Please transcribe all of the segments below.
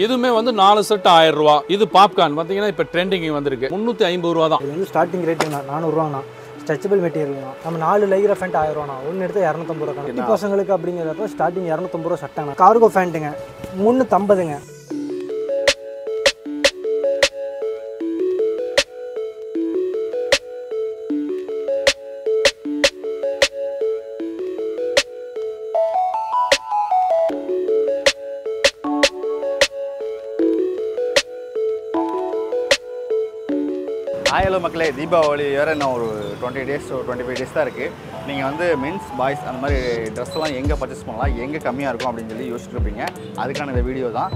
இதுவுமே வந்து நாலு செட் ஆயிரம் ரூபா. இது பாப்கார்ன் பார்த்தீங்கன்னா இப்போ ட்ரெண்டிங் வந்திருக்கு. முந்நூற்றி ஐம்பது ரூபா தான். இது வந்து ஸ்டார்டிங் ரேட்டுங்கண்ணா நானூறுரூவாண்ணா. ஸ்ட்ரெச்சபிள் மெட்டீரியல்ண்ணா நம்ம நாலு லைகிற ஃபேண்ட் ஆயிரம் ரூபாண்ணா ஒன்று எடுத்து இரநூத்தம்பது ரூபா பசங்களுக்கு அப்படிங்கிறப்ப ஸ்டார்டிங் இரநூத்தம்பது ரூபா சட்டைண்ணா. கார்கோ ஃபேண்ட்டுங்க முந்நூற்றம்பதுங்க ஹலோ மக்களே தீபாவளி வேறு இன்னும் ஒரு டுவெண்ட்டி டேஸ் ஒரு டுவெண்ட்டி ஃபைவ் டேஸ் தான் இருக்குது நீங்கள் வந்து மென்ஸ் பாய்ஸ் அந்த மாதிரி ட்ரெஸ்லாம் எங்கே பர்ச்சேஸ் பண்ணலாம் எங்கே கம்மியாக இருக்கும் அப்படின்னு சொல்லி யோசிச்சுருப்பீங்க இருப்பீங்க. அதுக்கான இந்த வீடியோ தான்.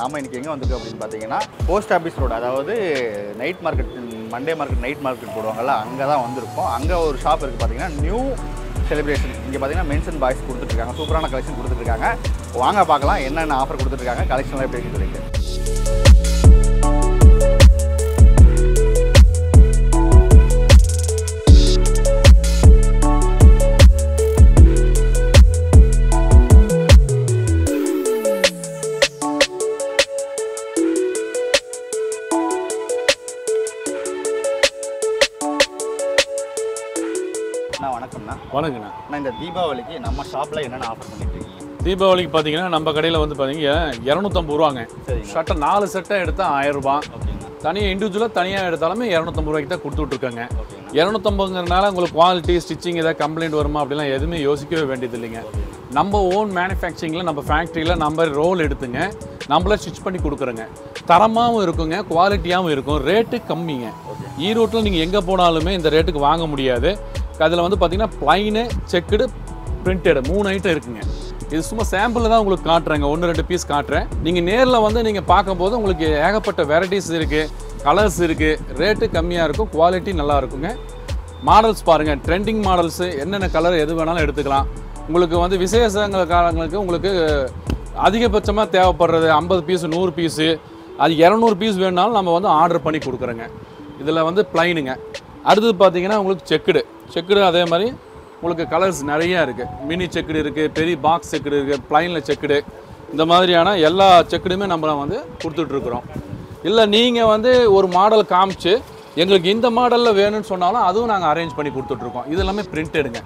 நாம் இன்றைக்கி எங்கே வந்திருக்கோம் அப்படின்னு பார்த்தீங்கன்னா போஸ்ட் ஆஃபீஸ் ரோடு அதாவது night market Monday market night market போடுவாங்கல்ல அங்கே தான் வந்திருக்கோம். அங்கே ஒரு ஷாப் இருக்குது பார்த்தீங்கன்னா நியூ செலிப்ரேஷன் இங்கே பார்த்தீங்கன்னா மென்ஸ் அண்ட் பாய்ஸ் கொடுத்துட்ருக்காங்க சூப்பரான கலெக்ஷன் கொடுத்துட்ருக்காங்க வாங்க பார்க்கலாம் என்னென்ன ஆஃபர் கொடுத்துட்ருக்காங்க கலெக்ஷன்லாம் எப்படி இருக்குன்னு சொல்லிட்டு. வணக்கண்ணா நான் இந்த தீபாவளிக்கு நம்ம ஷாப்பில் என்னென்ன ஆஃபர் பண்ணிட்டு இருக்கீங்க? தீபாவளிக்கு பார்த்தீங்கன்னா நம்ம கடையில் வந்து பார்த்தீங்க இரநூத்தம்பது ரூபாங்க. ஷர்ட்டை நாலு செட்டை எடுத்தால் ஆயிரம் ரூபாய் தனியாக இண்டிவிஜுவலாக தனியாக எடுத்தாலுமே இரநூத்தம்பது ரூபாய்க்கு தான் கொடுத்துட்ருக்காங்க இரநூத்தம்பதுங்கிறனால உங்களுக்கு குவாலிட்டி ஸ்டிச்சிங் ஏதாவது கம்ப்ளைண்ட் வருமா அப்படிலாம் எதுவுமே யோசிக்கவே வேண்டியது இல்லைங்க நம்ம ஓன் மேனுஃபேக்சரிங்கில் நம்ம ஃபேக்ட்ரியில் நம்ம ரோல் எடுத்துங்க. நம்மளே ஸ்டிச் பண்ணி கொடுக்குறோங்க. தரமாகவும் இருக்குங்க குவாலிட்டியாகவும் இருக்கும். ரேட்டு கம்மிங்க. ஈரோட்டில் நீங்கள் எங்கே போனாலுமே இந்த ரேட்டுக்கு வாங்க முடியாது. அதில் வந்து பார்த்தீங்கன்னா ப்ளைனு செக்குடு பிரிண்டடு மூணு ஐட்டம் இருக்குங்க. இது சும்மா சாம்பிளில் தான் உங்களுக்கு காட்டுறேங்க. ஒன்று ரெண்டு பீஸ் காட்டுறேன். நீங்கள் நேரில் வந்து நீங்கள் பார்க்கும்போது உங்களுக்கு ஏகப்பட்ட வெரைட்டிஸ் இருக்குது கலர்ஸ் இருக்குது ரேட்டு கம்மியாக இருக்கும் குவாலிட்டி நல்லா இருக்குங்க. மாடல்ஸ் பாருங்கள் ட்ரெண்டிங் மாடல்ஸு என்னென்ன கலர் எது வேணாலும் எடுத்துக்கலாம். உங்களுக்கு வந்து விசேஷங்கள் காலங்களுக்கு உங்களுக்கு அதிகபட்சமாக தேவைப்படுறது ஐம்பது பீஸு நூறு பீஸு அது இரநூறு பீஸ் வேணுனாலும் நம்ம வந்து ஆர்டர் பண்ணி கொடுக்குறோங்க. இதில் வந்து ப்ளைனுங்க அடுத்தது பார்த்தீங்கன்னா உங்களுக்கு செக்குடு செக்குடு அதே மாதிரி உங்களுக்கு கலர்ஸ் நிறையா இருக்குது மினி செக்குடு இருக்குது பெரிய பாக்ஸ் செக்குடு இருக்குது ப்ளைனில் செக்குடு. இந்த மாதிரியான எல்லா செக்குடுமே நம்ம வந்து கொடுத்துட்ருக்குறோம் இல்லை நீங்கள் வந்து ஒரு மாடல் காமிச்சு எங்களுக்கு இந்த மாடலில் வேணும்னு சொன்னாலும் அதுவும் நாங்கள் அரேஞ்ச் பண்ணி கொடுத்துட்ருக்கோம் இது எல்லாமே பிரிண்டடுங்க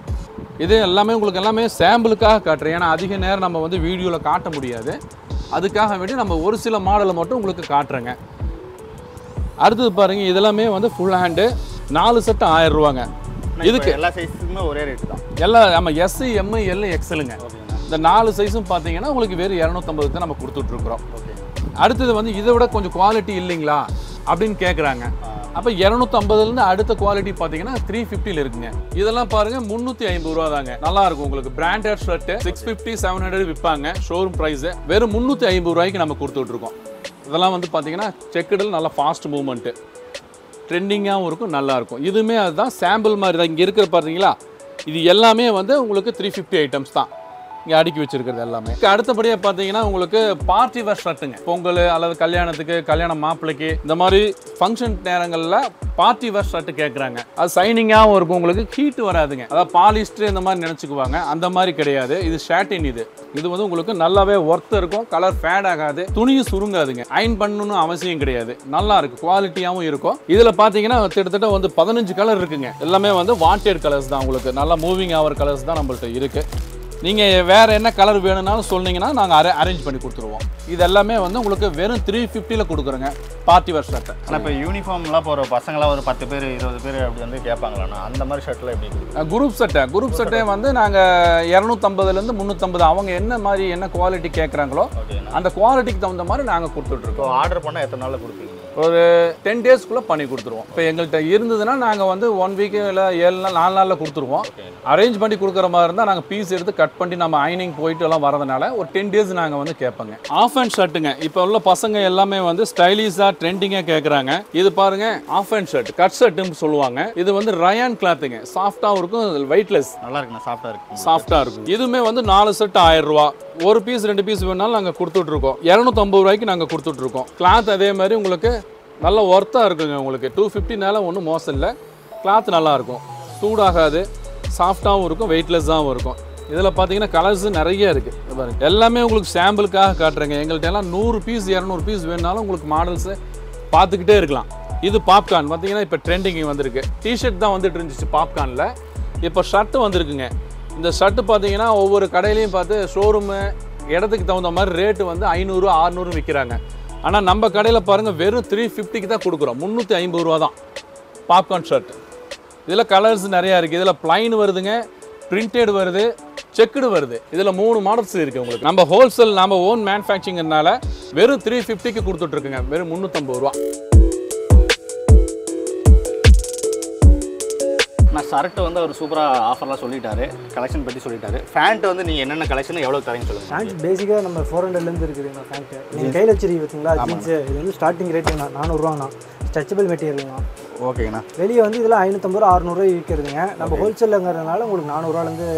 இது எல்லாமே உங்களுக்கு எல்லாமே சாம்பிளுக்காக காட்டுறேன். ஏன்னா அதிக நேரம் நம்ம வந்து வீடியோவில் காட்ட முடியாது. அதுக்காக வேண்டி நம்ம ஒரு சில மாடலை மட்டும் உங்களுக்கு காட்டுறேங்க. அடுத்தது பாருங்கள் இதெல்லாமே வந்து ஃபுல் ஹேண்டு நாலு செட்டு ஆயிரம் ரூபாங்க. இதுக்கு எல்லா சைஸுக்குமே ஒரே ரேட்டு தான். எல்லாம் நம்ம எஸ் எம் எல் எக்ஸலுங்க இந்த நாலு சைஸும் பார்த்தீங்கன்னா உங்களுக்கு வெறும் இரநூத்தம்பது தான் நம்ம கொடுத்துட்ருக்குறோம். அடுத்தது வந்து இதை விட கொஞ்சம் குவாலிட்டி இல்லைங்களா? அப்படின்னு கேட்குறாங்க அப்போ இரநூத்தம்பதுலேருந்து அடுத்த குவாலிட்டி பார்த்தீங்கன்னா த்ரீ ஃபிஃப்டியில் இருக்குங்க. இதெல்லாம் பாருங்க முந்நூற்றி ஐம்பது ரூபா தாங்க நல்லா இருக்கும் உங்களுக்கு. Branded shirt six fifty seven hundred விற்பாங்க ஷோரூம் ப்ரைஸு வெறும் முந்நூற்றி ஐம்பது ரூபாய்க்கு நம்ம கொடுத்துட்ருக்கோம். இதெல்லாம் வந்து பார்த்தீங்கன்னா செக்குடில் நல்லா ஃபாஸ்ட் மூவ்மெண்ட்டு ட்ரெண்டிங்காகவும் இருக்கும் நல்லாயிருக்கும். இதுவுமே அதுதான் சாம்பிள் மாதிரி தான் இங்கே இருக்கிற பார்த்தீங்களா இது எல்லாமே வந்து உங்களுக்கு த்ரீ ஃபிஃப்டி ஐட்டம்ஸ் தான். இங்கே அடுக்கி வச்சிருக்கிறது எல்லாமே. இப்போ அடுத்தபடியாக பார்த்தீங்கன்னா உங்களுக்கு பார்ட்டி வேர் ஷர்ட்டுங்க பொங்கல் அல்லது கல்யாணத்துக்கு கல்யாண மாப்பிள்ளைக்கு இந்த மாதிரி ஃபங்க்ஷன் நேரங்களில் பார்ட்டி வேர் ஷர்ட்டு கேட்குறாங்க அது சைனிங்காகவும் இருக்கும். உங்களுக்கு ஹீட் வராதுங்க. அதாவது பாலிஸ்டர் இந்த மாதிரி நினச்சிக்குவாங்க. அந்த மாதிரி கிடையாது. இது ஷேட்டின் இது. இது வந்து உங்களுக்கு நல்லாவே ஒர்த்து இருக்கும். கலர் ஃபேட் ஆகாது. துணியும் சுருங்காதுங்க. அயன் பண்ணணும்னு அவசியம் கிடையாது. நல்லா இருக்கு. குவாலிட்டியாகவும் இருக்கும். இதில் பார்த்தீங்கன்னா கிட்டத்தட்ட வந்து பதினஞ்சு கலர் இருக்குங்க. எல்லாமே வந்து வாண்டட் கலர்ஸ் தான் உங்களுக்கு. நல்லா மூவிங் ஆவர் கலர்ஸ் தான் நம்மள்ட்ட இருக்குது நீங்கள் வேற என்ன கலர் வேணும்னாலும் சொன்னீங்கன்னா நாங்கள் அரே அரேஞ்ச் பண்ணி கொடுத்துருவோம். இது எல்லாமே வந்து உங்களுக்கு வெறும் த்ரீ ஃபிஃப்டியில் கொடுக்குறோங்க பார்ட்டி வேர் ஷர்ட்டை ஆனால் இப்போ யூனிஃபார்ம்லாம் போகிற பசங்களாம் ஒரு பத்து பேர் இருபது பேர் அப்படி வந்து கேட்பாங்களாண்ணா அந்த மாதிரி ஷர்ட்லாம் எப்படி குரூப் சட்டை குரூப் சட்டை வந்து நாங்கள் இரநூத்தம்பதுலேருந்து முந்நூற்றம்பது அவங்க என்ன மாதிரி என்ன குவாலிட்டி கேட்குறாங்களோ அந்த குவாலிட்டிக்கு தகுந்த மாதிரி நாங்கள் கொடுத்துட்ருக்கோம் ஆர்டர் பண்ணால் எத்தனை நாளில் கொடுப்பீங்க? ஒரு டென் டேஸ்க்குள்ளே பண்ணி கொடுத்துருவோம். இப்போ எங்கள்கிட்ட இருந்ததுன்னா நாங்கள் வந்து ஒன் வீக்கு இல்லை ஏழு நாள் நாலு நாளில் கொடுத்துருவோம். அரேஞ்ச் பண்ணி கொடுக்குற மாதிரி இருந்தால் நாங்கள் பீஸ் எடுத்து கட் பண்ணி நம்ம ஐனிங் போயிட்டு எல்லாம் வரதுனால ஒரு டென் டேஸ் நாங்கள் வந்து கேட்போங்க. ஆஃப் அண்ட் ஷர்ட்டுங்க இப்போ உள்ள பசங்க எல்லாமே வந்து ஸ்டைலிஷாக ட்ரெண்டிங்காக கேட்குறாங்க இது பாருங்க ஆஃப் அண்ட் ஷர்ட் கட் ஷர்ட்டுன்னு சொல்லுவாங்க. இது வந்து ரயான் கிளாத்துங்க சாஃப்டாகவும் இருக்கும் வெயிட்லெஸ் நல்லா இருக்குண்ணா சாஃப்டாக இருக்கு. சாஃப்டாக இருக்கும். இதுவுமே வந்து நாலு செட் ஆயிரம் ரூபா. ஒரு பீஸ் ரெண்டு பீஸ் வேணாலும் நாங்கள் கொடுத்துட்ருக்கோம் இரநூத்தம்பது ரூபாய்க்கு நாங்கள் கொடுத்துட்ருக்கோம் கிளாத் அதே மாதிரி உங்களுக்கு நல்ல ஒர்த்தாக இருக்குங்க உங்களுக்கு. டூ ஃபிஃப்டினால ஒன்றும் மோசம் இல்லை. கிளாத் நல்லாயிருக்கும். சூடாகாது சாஃப்டாகவும் இருக்கும் வெயிட்லெஸ்ஸாகவும் இருக்கும். இதில் பார்த்தீங்கன்னா கலர்ஸ் நிறைய இருக்குது பாருங்க. எல்லாமே உங்களுக்கு சாம்பிளுக்காக காட்டுறேங்க. எங்கள்கிட்ட எல்லாம் நூறு பீஸ் இரநூறு பீஸ் வேணுனாலும் உங்களுக்கு மாடல்ஸை பார்த்துக்கிட்டே இருக்கலாம். இது பாப்கார்ன் பார்த்தீங்கன்னா இப்போ ட்ரெண்டிங் வந்திருக்கு. டிஷர்ட் தான் வந்துட்டு இருந்துச்சு பாப்கார்னில் இப்போ ஷர்ட்டு வந்திருக்குங்க. இந்த ஷர்ட்டு பார்த்தீங்கன்னா ஒவ்வொரு கடையிலையும் பார்த்து ஷோரூமு இடத்துக்கு தகுந்த மாதிரி ரேட்டு வந்து ஐநூறு ஆறுநூறு விற்கிறாங்க ஆனால் நம்ம கடையில் பாருங்கள் வெறும் த்ரீ ஃபிஃப்டிக்கு தான் கொடுக்குறோம். முந்நூற்றி ஐம்பது ரூபா தான். பாப்கார்ன் ஷர்ட் இதில் கலர்ஸ் நிறையா இருக்குது இதில் ப்ளைன் வருதுங்க பிரிண்டட் வருது செக்குடு வருது. இதில் மூணு மாடல்ஸ் இருக்குது உங்களுக்கு. நம்ம ஹோல்சேல் நம்ம ஓன் மேனுஃபேக்சரிங்னால வெறும் த்ரீ ஃபிஃப்டிக்கு கொடுத்துட்ருக்குங்க வெறும் முந்நூற்றம்பது ரூபா. நான் ஷர்ட் வந்து அவர் சூப்பராக ஆஃபர்லாம் சொல்லிட்டாரு. கலெக்ஷன் பற்றி சொல்லிட்டாரு. ஃபேண்ட் வந்து நீங்கள் என்னென்ன கலெக்ஷன் எவ்வளோ தரீங்க சொல்லுங்கள் பேண்ட் பேசிக்காக நம்ம ஃபோர் ஹண்ட்ரட்லேருந்து இருக்குதுண்ணா பேண்ட்டு நீங்கள் கையில் வச்சிருக்கீங்க பார்த்தீங்களா ஜீன்ஸு இது வந்து ஸ்டார்டிங் ரேட்டுண்ணா நானூறுரூவாண்ணா ஸ்ட்ரெச்சபிள் மெட்டீரியல்ண்ணா ஓகேங்கண்ணா. வெளியே வந்து இதெல்லாம் ஐநூற்றம்பது ரூபா அறுநூறுவா விற்கிறதுங்க நம்ம ஹோல்சேலுங்கிறதுனால உங்களுக்கு நானூறுவாலேருந்து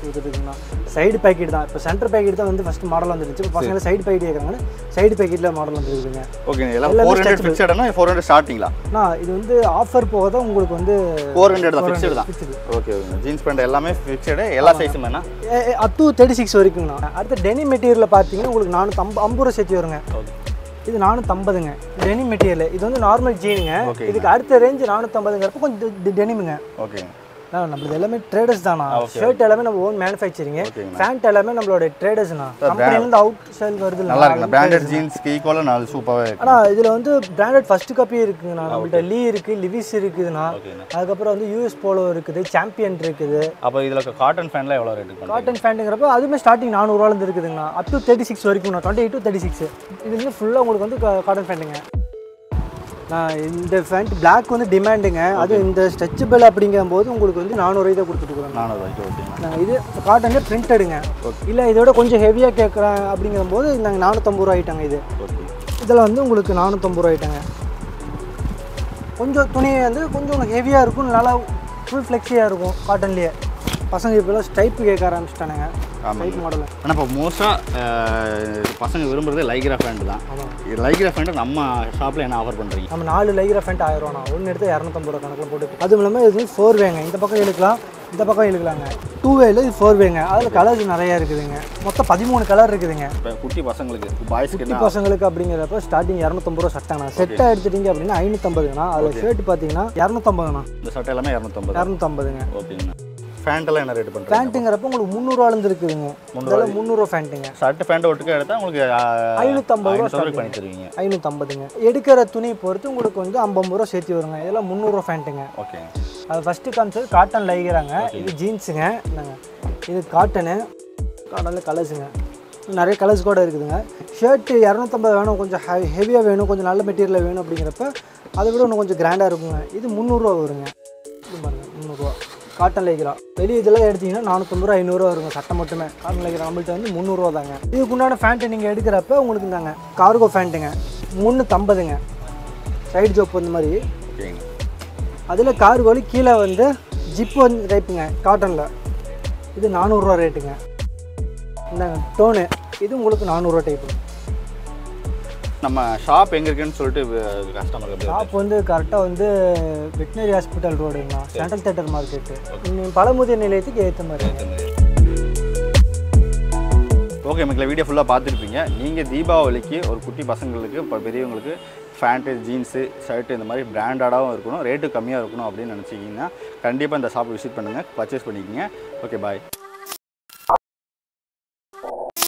கொடுத்துட்டுருக்குண்ணா சைடு பேக்கெட் தான். இப்போ சென்டர் பேக்கெட் தான் வந்து ஃபஸ்ட் மாடல் வந்துருச்சு. இப்போ பசங்க சைடு பேக்கெட் கேட்குறாங்க சைடு பேக்கெட்டில் மாடல் வந்துருக்குதுங்க. ஓகே எல்லாம் ஃபோர் ஹண்ட்ரட். ஃபிக்ஸடனா ஃபோர் ஹண்ட்ரட் ஸ்டார்டிங்களா அண்ணா இது வந்து ஆஃபர் போக தான் உங்களுக்கு வந்து ஃபோர் ஹண்ட்ரட் தான் ஃபிக்ஸடு தான். ஓகே ஓகே ஜீன்ஸ் பேண்ட் எல்லாமே ஃபிக்ஸடு எல்லா சைஸும் வேணா அப் டு தேர்ட்டி சிக்ஸ் வரைக்குங்கண்ணா. அடுத்து டெனி மெட்டீரியலில் பார்த்தீங்கன்னா உங்களுக்கு நானூற்றி ஐம்பது ரூபா சேர்த்து வருங்க. ஓகே. இது நானூற்றம்பதுங்க டெனி மெட்டீரியல் இது வந்து நார்மல் ஜீனுங்க. இதுக்கு அடுத்த ரேஞ்சு நானூற்றம்பதுங்கிறப்ப கொஞ்சம் டெனிமுங்க ஓகே நம்மளது எல்லாமே ட்ரேடர்ஸ் தானா ஷர்ட் எல்லாமே நம்ம ஓன் மேனுஃபேக்சரிங் ஓகேங்கண்ணா. பேண்ட் எல்லாமே நம்மளோட ட்ரேடர்ஸ்ண்ணா கம்பெனிலேருந்து அவுட் சேல் வருது நல்லா இருக்குண்ணா. பிராண்டட் ஜீன்ஸ்க்கு ஈக்குவலாக நாலு சூப்பராகவே இருக்கு. ஆனால் இதில் வந்து பிராண்டட் ஃபர்ஸ்ட் காப்பி இருக்குங்கண்ணா. நம்மள்ட்ட லீ இருக்குது லிவிஸ் இருக்குதுண்ணா. அதுக்கப்புறம் வந்து யூஎஸ் போலோ இருக்குது சாம்பியன் இருக்குது. அப்போ இதில் காட்டன் ஃபேன்லாம் எவ்வளோ ரேட்டு பண்ணுறீங்க காட்டன் பேண்ட்டுங்கிறப்ப அதுவுமே ஸ்டார்டிங் நானூறுவாலேருந்து இருக்குதுங்கண்ணா. அப் டு தேர்ட்டி சிக்ஸ் வரைக்கும் twenty eight to thirty six இது வந்து ஃபுல்லாக உங்களுக்கு வந்து காட்டன் பேண்ட்டுங்க நான் இந்த பேண்ட் பிளாக் வந்து டிமாண்டுங்க அது இந்த ஸ்ட்ரெச்சபிள் அப்படிங்கும்போது உங்களுக்கு வந்து நானூறு இதை கொடுத்துட்டு நானூறுவாய்க்கு நாங்கள் இது காட்டனே பிரிண்டடுங்க இல்லை இதோட கொஞ்சம் ஹெவியாக கேட்குறேன் அப்படிங்கும்போது நாங்கள் நானூற்றம்பது ரூபா ஆயிட்டாங்க இது. இதில் வந்து உங்களுக்கு நானூற்றம்பது ரூபா ஆயிட்டாங்க கொஞ்சம் துணி வந்து கொஞ்சம் ஹெவியாக இருக்கும் நல்லா ஃபுல் ஃப்ளெக்ஸியாக இருக்கும் காட்டன்லேயே பசங்க இப்போலாம் ஸ்டைப்பு கேட்க ஆரம்பிச்சிட்டானுங்க. ஸ்டைப் மாடலில் ஆனால் இப்போ மோஸ்ட்டாக பசங்க விரும்புறது லைக்ரா ஃபேண்ட் தான். இது லைக்ரா ஃபேண்ட்டை நம்ம ஷாப்பில் என்ன ஆஃபர் பண்ணுறீங்க நம்ம நாலு லைகிற ஃபேண்ட் ஆயிரம் ரூபா ஒன்று எடுத்து இரநூத்தம்பது ரூபா கணக்கில் போட்டு அதுவும் இல்லாமல் இது ஃபோர் வேங்க இந்த பக்கம் இழுக்கலாம் இந்த பக்கம் இழுக்கலாங்க டூ வேல இது ஃபோர் வேங்க அதில் கலர்ஸ் நிறையா இருக்குதுங்க. மொத்தம் பதிமூணு கலர் இருக்குதுங்க. குட்டி பசங்களுக்கு பாய்ஸ்க்கு குட்டி பசங்களுக்கு அப்படிங்கிறப்ப ஸ்டார்டிங் இரநூத்தம்பது ரூபா சட்டைண்ணா. செட்டாக எடுத்துட்டீங்க அப்படின்னா ஐநூற்றம்பதுங்கண்ணா அதில் ஷர்ட் பார்த்தீங்கன்னா இரநூத்தம்பதுண்ணா இந்த சட்டை எல்லாமே இரநூத்தம்பது இரநூத்தம்பதுங்க. ஓகேங்கண்ணா ஃபேண்ட்டெல்லாம் என்ன ரேட் பண்ணுறீங்க ஃபேண்ட்டுங்கிறப்ப உங்களுக்கு முந்நூறுவாலேருந்து இருக்குதுங்க. இதெல்லாம் முந்நூறுவா ஃபேண்ட்டுங்க. ஷர்ட் ஃபேண்ட் ஒட்டுக்க எடுத்தால் உங்களுக்கு ஐநூற்றம்பது ரூபா ஐநூற்றம்பது பண்ணி தருவீங்க. ஐநூற்றம்பதுங்க எடுக்கிற துணி பொறுத்து உங்களுக்கு வந்து ஐம்பது ரூபா சேர்த்து வருங்க. இதெல்லாம் முந்நூறுவா ஃபேண்ட்டுங்க. ஓகே அது ஃபஸ்ட்டு காமிச்சது காட்டன் லைகிறாங்க இது ஜீன்ஸுங்க இந்தாங்க. இது காட்டனு காட்டனில் கலர்ஸுங்க நிறைய கலர்ஸ் கூட இருக்குதுங்க. ஷர்ட்டு இரநூத்தம்பது வேணும். கொஞ்சம் ஹெவியாக வேணும். கொஞ்சம் நல்ல மெட்டீரியல் வேணும் அப்படிங்கிறப்ப அதை விட இன்னும் கொஞ்சம் கிராண்டாக இருக்குங்க. இது முந்நூறுரூவா வருங்க. காட்டன் லைக்ரா வெளியே இதெல்லாம் எடுத்தீங்கன்னா நானூற்றம்பது ரூபா ஐநூறுரூவா வருங்க சட்டை மட்டுமே. காட்டன் லைக்ரா நம்மள்ட்ட வந்து முந்நூறுரூவா தாங்க. இதுக்கு உண்டான ஃபேண்ட்டு நீங்கள் எடுக்கிறப்ப உங்களுக்கு இந்தாங்க கார்கோ ஃபேண்ட்டுங்க முந்நூற்றம்பதுங்க சைடு ஜோப் இந்த மாதிரி. அதில் கார்கோலி கீழே வந்து ஜிப்பு வந்து டைப்புங்க காட்டனில் இது நானூறுரூவா ரேட்டுங்க இந்தாங்க டோனு இது உங்களுக்கு நானூறுரூவா டைப்பு நம்ம ஷாப் எங்கே இருக்குன்னு சொல்லிட்டு எப்படி ஷாப் வந்து கரெக்டாக வந்து வெட்டினரி ஹாஸ்பிட்டல் ரோடுங்கண்ணா சென்ட்ரல் தேட்டர் மார்க்கெட்டு பழமுதிர் நிலையத்துக்கு ஏற்ற மாதிரி. ஓகே மக்களே வீடியோ ஃபுல்லாக பார்த்துருப்பீங்க. நீங்கள் தீபாவளிக்கு ஒரு குட்டி பசங்களுக்கு இப்போ பெரியவங்களுக்கு ஃபேண்ட்டு ஜீன்ஸு ஷர்ட்டு இந்த மாதிரி பிராண்டடாகவும் இருக்கணும் ரேட்டு கம்மியாக இருக்கணும் அப்படின்னு நினச்சிங்கன்னா கண்டிப்பாக இந்த ஷாப்பை விசிட் பண்ணுங்கள் பர்ச்சேஸ் பண்ணிக்கோங்க. ஓகே பாய்